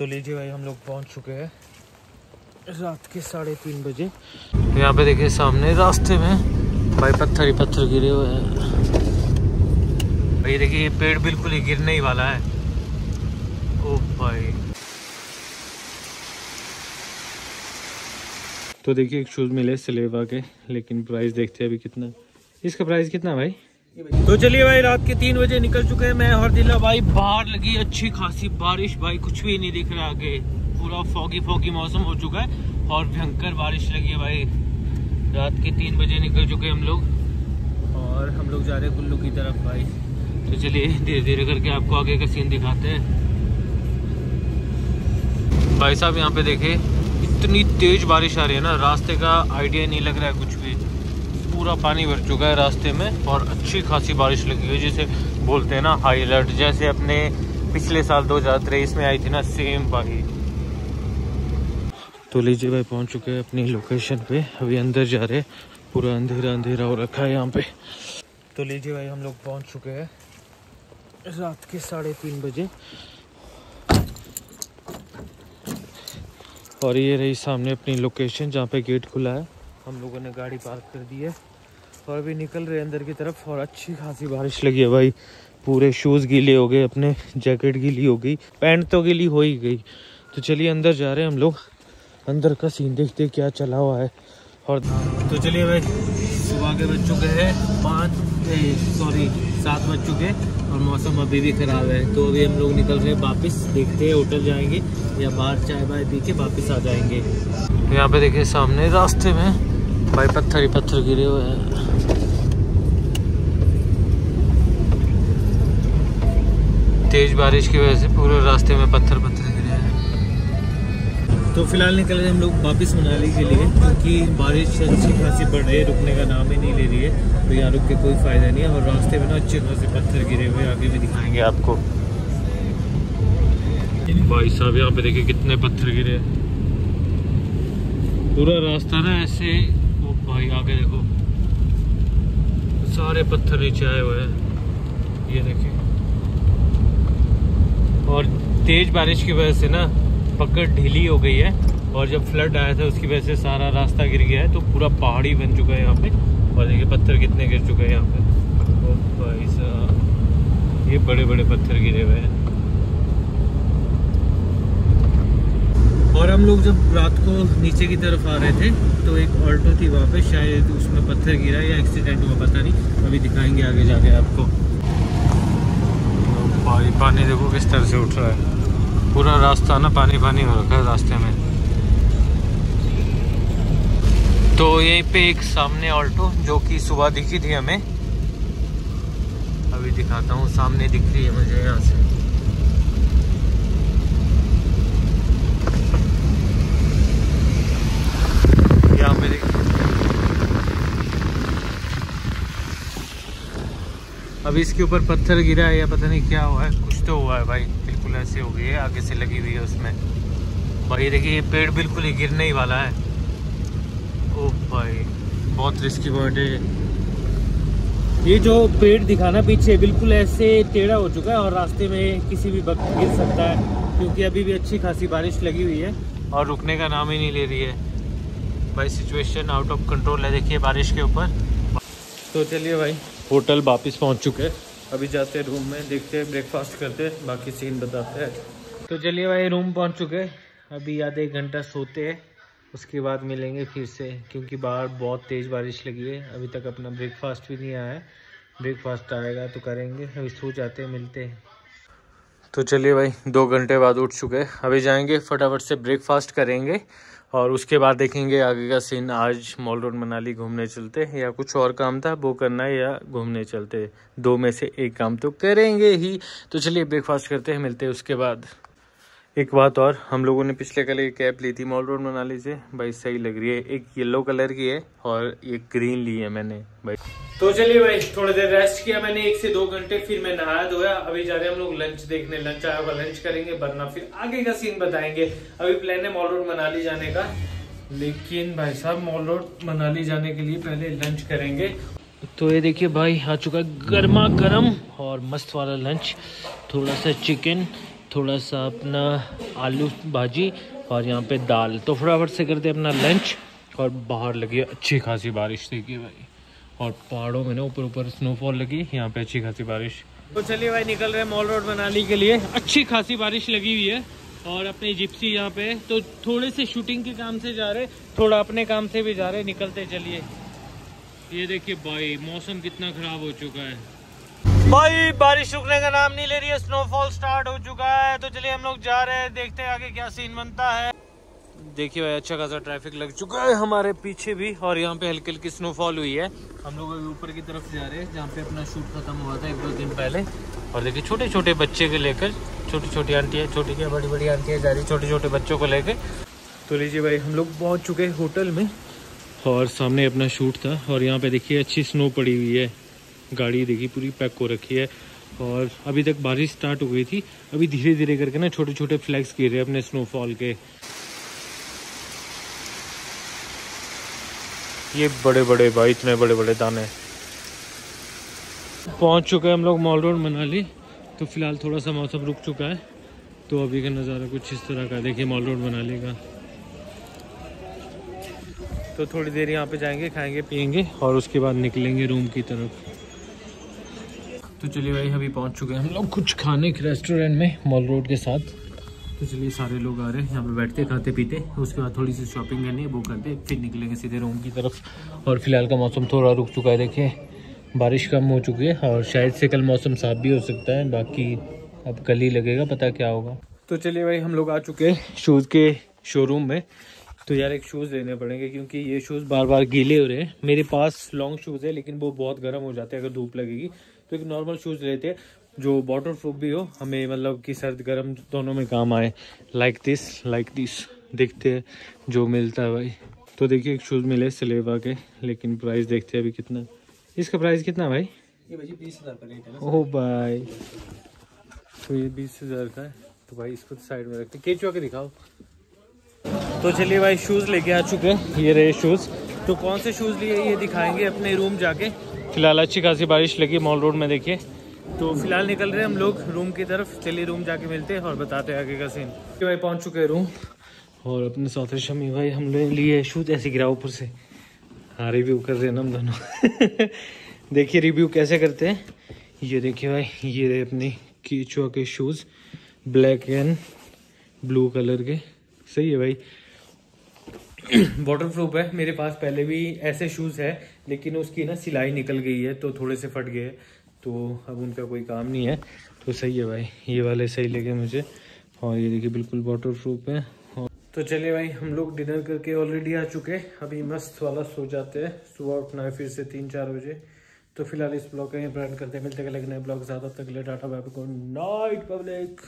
तो लीजिए भाई, हम लोग पहुँच चुके हैं रात के साढ़े तीन बजे। तो यहाँ पे देखिए सामने रास्ते में भाई पत्थर ही पत्थर गिरे हुए हैं। भाई देखिए, ये पेड़ बिल्कुल ही गिरने ही वाला है। ओ भाई। तो देखिए, एक शूज़ मिले सिलेवा के, लेकिन प्राइस देखते हैं अभी कितना। इसका प्राइस कितना भाई? तो चलिए भाई, रात के तीन बजे निकल चुके हैं। मैं और दिला भाई, बाहर लगी अच्छी खासी बारिश। भाई, कुछ भी नहीं दिख रहा आगे। पूरा फॉगी फॉगी मौसम हो चुका है और भयंकर बारिश लगी है भाई। रात के तीन बजे निकल चुके हैं हम लोग और हम लोग जा रहे हैं कुल्लू की तरफ़ भाई। तो चलिए धीरे धीरे करके आपको आगे का सीन दिखाते हैं। भाई साहब, यहाँ पे देखे इतनी तेज बारिश आ रही है ना। रास्ते का आइडिया नहीं लग रहा है कुछ भी। पूरा पानी भर चुका है रास्ते में और अच्छी खासी बारिश लगी हुई है, जैसे बोलते हैं ना हाई अलर्ट जैसे अपने पिछले साल 2023 में आई थी ना सेम भाई तो लीजिए भाई, पहुँच चुके हैं अपनी लोकेशन पे। अभी अंदर जा रहे पूरा अंधेरा अंधेरा हो रखा है यहाँ पे। तो लीजिए भाई, हम लोग पहुँच चुके हैं रात के साढ़े तीन बजे। और ये रही सामने अपनी लोकेशन जहाँ पे गेट खुला है। हम लोगों ने गाड़ी पार्क कर दी है। और अभी निकल रहे हैं अंदर की तरफ़ और अच्छी खासी बारिश लगी है भाई। पूरे शूज़ गीले हो गए, अपने जैकेट गीली हो गई पैंट तो गीली हो ही गई। तो चलिए अंदर जा रहे हैं हम लोग। अंदर का सीन देखते क्या चला हुआ है। और तो चलिए भाई, सुबह के बज चुके हैं पाँच सॉरी सात बज चुके और मौसम अभी भी ख़राब है। तो अभी हम लोग निकल रहे हैं वापस, देखते हैं होटल जाएँगे या बाहर चाय बाय पी के वापस आ जाएँगे। यहाँ पे देखिए सामने रास्ते में भाई पत्थर ही पत्थर गिरे हुए हैं। तेज बारिश की वजह से पूरे रास्ते में पत्थर पत्थर गिरे हैं। तो फ़िलहाल निकल रहे हम लोग वापस मनाली के लिए, क्योंकि बारिश अच्छी खासी बढ़ रही है, रुकने का नाम ही नहीं ले रही है। तो यहाँ रुक के कोई फ़ायदा नहीं है, और रास्ते में ना अच्छे खासे पत्थर गिरे हुए आगे भी दिखाएँगे आपको। भाई साहब, यहाँ पे देखिए कितने पत्थर गिरे पूरा रास्ता ना ऐसे भाई, आगे देखो। सारे पत्थर नीचे आए हुए हैं। ये देखिए और तेज बारिश की वजह से ना पकड़ ढीली हो गई है, और जब फ्लड आया था, उसकी वजह से सारा रास्ता गिर गया है तो पूरा पहाड़ी बन चुका है यहाँ पे। और देखिए, पत्थर कितने गिर चुके हैं यहाँ पे। ओ भाई साहब, ये बड़े बड़े पत्थर गिरे हुए हैं। और हम लोग जब रात को नीचे की तरफ़ आ रहे थे तो एक ऑल्टो थी वहाँ पे, शायद उसमें पत्थर गिरा या एक्सीडेंट हुआ, पता नहीं। अभी दिखाएँगे आगे जाके आपको। भाई पानी देखो किस तरह से उठ रहा है। पूरा रास्ता ना पानी पानी हो रखा है रास्ते में। तो यहीं पे एक सामने ऑल्टो, जो कि सुबह दिखी थी हमें। अभी दिखाता हूँ, सामने दिख रही है मुझे यहाँ से। यहाँ पे अभी इसके ऊपर पत्थर गिरा है या पता नहीं क्या हुआ है, कुछ तो हुआ है भाई, बिल्कुल ऐसे हो गई है, आगे से लगी हुई है उसमें। भाई देखिए, ये पेड़ बिल्कुल ही गिरने ही वाला है। ओ भाई, बहुत रिस्की बर्ड है ये। जो पेड़ दिखाना पीछे, बिल्कुल ऐसे टेढ़ा हो चुका है और रास्ते में किसी भी वक्त गिर सकता है, क्योंकि अभी भी अच्छी खासी बारिश लगी हुई है और रुकने का नाम ही नहीं ले रही है। भाई सिचुएशन आउट ऑफ़ कंट्रोल है। देखिए बारिश के ऊपर। तो चलिए भाई होटल वापस पहुँच चुके हैं। अभी जाते हैं रूम में, देखते हैं ब्रेकफास्ट करते हैं, बाकी सीन बताते हैं। तो चलिए भाई रूम पहुँच चुके हैं। अभी आधे एक घंटा सोते हैं, उसके बाद मिलेंगे फिर से, क्योंकि बाहर बहुत तेज़ बारिश लगी है। अभी तक अपना ब्रेकफास्ट भी नहीं आया है। ब्रेकफास्ट आएगा तो करेंगे, अभी सो जाते हैं, मिलते हैं। तो चलिए भाई, दो घंटे बाद उठ चुके हैं। अभी जाएँगे, फटाफट से ब्रेकफास्ट करेंगे। और उसके बाद देखेंगे आगे का सीन आज मॉल रोड मनाली घूमने चलते हैं या कुछ और काम था, वो करना है या घूमने चलते दो में से एक काम तो करेंगे ही। तो चलिए ब्रेकफास्ट करते हैं, मिलते हैं उसके बाद। एक बात और हम लोगों ने पिछले कल एक कैब ली थी मॉल रोड मनाली से। भाई सही लग रही है। एक येलो कलर की है और एक ग्रीन ली है मैंने भाई। तो चलिए भाई थोड़ी देर रेस्ट किया मैंने एक से दो घंटे फिर मैं नहाया धोया। अभी जा रहे हैं हम लोग लंच देखने। लंच आया होगा लंच करेंगे वरना फिर आगे का सीन बताएँगे। अभी प्लान है मॉल रोड मनाली जाने का। लेकिन भाई साहब मॉल रोड मनाली जाने के लिए पहले लंच करेंगे। तो ये देखिए भाई आ चुका है गर्मा गर्म और मस्त वाला लंच थोड़ा सा चिकन थोड़ा सा अपना आलू भाजी और यहाँ पे दाल। तो फटाफट से करते अपना लंच और बाहर लगी अच्छी खासी बारिश, देखिए भाई। और पहाड़ों में ना ऊपर ऊपर स्नोफॉल लगी, यहाँ पे अच्छी खासी बारिश। तो चलिए भाई, निकल रहे हैं मॉल रोड मनाली के लिए। अच्छी खासी बारिश लगी हुई है और अपनी जिप्सी यहाँ पे। तो थोड़े से शूटिंग के काम से जा रहे थोड़ा अपने काम से भी जा रहे निकलते चलिए। ये देखिए भाई, मौसम कितना खराब हो चुका है। भाई, बारिश रुकने का नाम नहीं ले रही है स्नोफॉल स्टार्ट हो चुका है। तो चलिए हम लोग जा रहे हैं, देखते हैं आगे क्या सीन बनता है। देखिए भाई अच्छा खासा ट्रैफ़िक लग चुका है हमारे पीछे भी, और यहाँ पे हल्की हल्की स्नोफॉल हुई है। हम लोग अभी ऊपर की तरफ़ जा रहे हैं, जहाँ पे अपना शूट खत्म हुआ था एक दो दिन पहले। और देखिए छोटे छोटे बच्चे के लेकर छोटी छोटी आंटियाँ, छोटी क्या बड़ी बड़ी आंटियाँ जा रही छोटे छोटे बच्चों को लेकर। तो लीजिए भाई, हम लोग पहुँच चुके हैं होटल में, और सामने अपना शूट था, और यहाँ पे देखिए, अच्छी स्नो पड़ी हुई है। गाड़ी देखी, पूरी पैक हो रखी है। और अभी तक बारिश स्टार्ट हो गई थी। अभी धीरे धीरे करके ना छोटे छोटे फ्लैग्स गिर रहे अपने स्नोफॉल के। ये बड़े बड़े भाई, इतने बड़े बड़े दाने। पहुँच चुके हैं हम लोग मॉल रोड मनाली। तो फ़िलहाल थोड़ा सा मौसम रुक चुका है। तो अभी का नज़ारा कुछ इस तरह का देखिए मॉल रोड मनाली का। तो थोड़ी देर यहाँ पे जाएँगे, खाएँगे, पियेंगे और उसके बाद निकलेंगे रूम की तरफ़। तो चलिए भाई अभी पहुँच चुके हैं हम लोग। कुछ खाने के रेस्टोरेंट में मॉल रोड के साथ। तो चलिए सारे लोग आ रहे हैं। यहाँ पे बैठते खाते पीते। उसके बाद थोड़ी सी शॉपिंग करनी है वो करते। फिर निकलेंगे सीधे रूम की तरफ़। और फ़िलहाल का मौसम थोड़ा रुक चुका है देखिए। बारिश कम हो चुकी है और शायद से कल मौसम साफ़ भी हो सकता है। बाकी अब कल ही लगेगा पता क्या होगा। तो चलिए भाई हम लोग आ चुके हैं शूज़ के शोरूम में। तो यार एक शूज़ लेने पड़ेंगे क्योंकि ये शूज़ बार बार गीले हो रहे हैं। मेरे पास लॉन्ग शूज़ है लेकिन वो बहुत गर्म हो जाते हैं अगर धूप लगेगी। तो एक नॉर्मल शूज़ लेते हैं जो वाटर प्रूफ भी हो हमें मतलब कि सर्द गर्म दोनों में काम आए। लाइक दिस लाइक दिस देखते हैं जो मिलता है भाई। तो देखिए एक शूज़ मिले सलेवा के लेकिन प्राइस देखते हैं अभी कितना। इसका प्राइस कितना भाई? ये भाई बीस हज़ार का रेट है ओह भाई। तो ये बीस हज़ार का है। तो भाई इसको साइड में रखते केचुआ के दिखाओ। तो चलिए भाई शूज़ लेके आ चुके हैं। ये रहे शूज़ तो कौन से शूज़ लिए ये दिखाएँगे अपने रूम जाके? फ़िलहाल अच्छी खासी बारिश लगी मॉल रोड में, देखिए। तो फ़िलहाल निकल रहे हैं हम लोग रूम की तरफ़, चलिए रूम जाके मिलते हैं और बताते हैं आगे का सीन भाई पहुँच चुके हैं रूम। और अपने साथ शमी भाई हम लोग लिए शूज़, ऐसे गिरा ऊपर से। हाँ रिव्यू कर रहे हैं ना हम दोनों। देखिए रिव्यू कैसे करते हैं। ये देखिए भाई, ये अपने कीचुआ के shoes black and blue colour के। सही है भाई। वाटर प्रूफ है। मेरे पास पहले भी ऐसे शूज़ है, लेकिन उसकी ना सिलाई निकल गई है तो थोड़े से फट गए तो अब उनका कोई काम नहीं है। तो सही है भाई, ये वाले सही लगे मुझे। और ये देखिए, बिल्कुल वाटर प्रूफ है तो चलिए भाई, हम लोग डिनर करके ऑलरेडी आ चुके अभी मस्त वाला सो जाते हैं। सुबह उठना है फिर से तीन चार बजे। तो फ़िलहाल इस ब्लॉग का यहीं करते हैं। मिलते हैं नए ब्लॉग ज़्यादा तक ले tata bye good night public